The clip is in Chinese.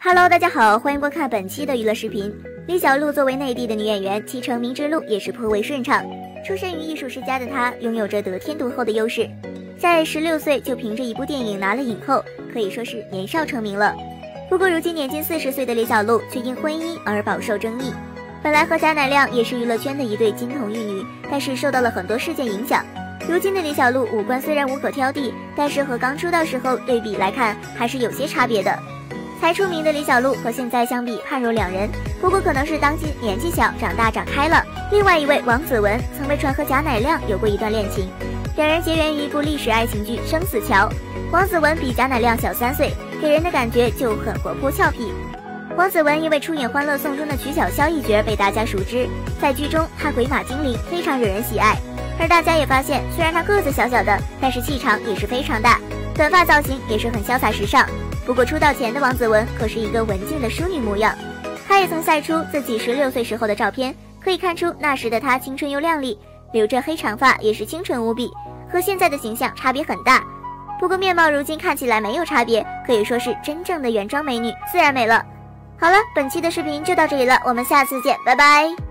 Hello，大家好，欢迎观看本期的娱乐视频。李小璐作为内地的女演员，其成名之路也是颇为顺畅。出身于艺术世家的她，拥有着得天独厚的优势，在十六岁就凭着一部电影拿了影后，可以说是年少成名了。不过如今年近四十岁的李小璐却因婚姻而饱受争议。本来和贾乃亮也是娱乐圈的一对金童玉女，但是受到了很多事件影响。如今的李小璐五官虽然无可挑剔，但是和刚出道时候对比来看，还是有些差别的。才出名的李小璐和现在相比判若两人，不过可能是当今年纪小，长大长开了。另外一位王子文曾被传和贾乃亮有过一段恋情，两人结缘于一部历史爱情剧《生死桥》。王子文比贾乃亮小三岁，给人的感觉就很活泼俏皮。王子文因为出演《欢乐颂》中的曲筱绡一角被大家熟知，在剧中他鬼马精灵，非常惹人喜爱。而大家也发现，虽然他个子小小的，但是气场也是非常大，短发造型也是很潇洒时尚。不过出道前的王子文可是一个文静的淑女模样，她也曾晒出自己十六岁时候的照片，可以看出那时的她青春又靓丽，留着黑长发也是清纯无比，和现在的形象差别很大。不过面貌如今看起来没有差别，可以说是真正的原装美女，自然美了。好了，本期的视频就到这里了，我们下次见，拜拜。